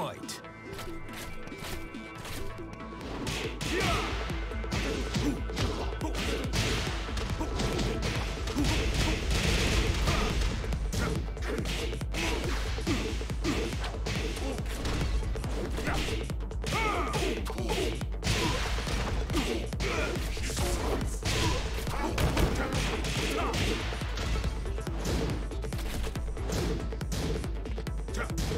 Fight.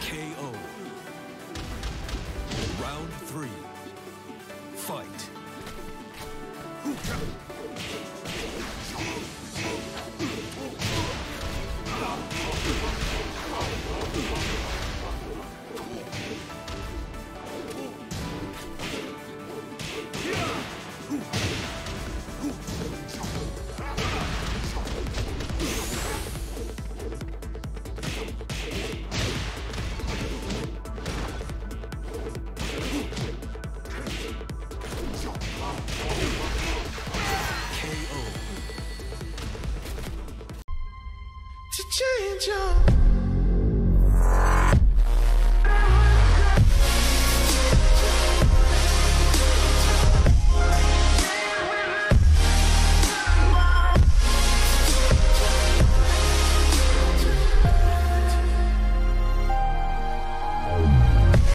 KO. Round three. Fight. KO. To change your